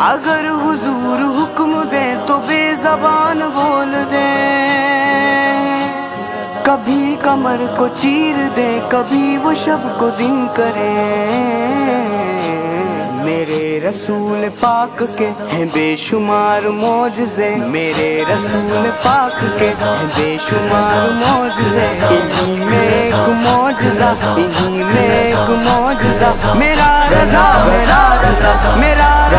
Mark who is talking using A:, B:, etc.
A: अगर हुजूर हुक्म दे तो बेजबान बोल दे। कभी कमर को चीर दे, कभी वो शब को दिन करे। मेरे रसूल पाक के हैं बेशुमार मौजजे। मेरे रसूल पाक के हैं बेशुमार मौजजे। इन्हीं में एक मौजजा, इन्हीं में एक रजा मेरा रजा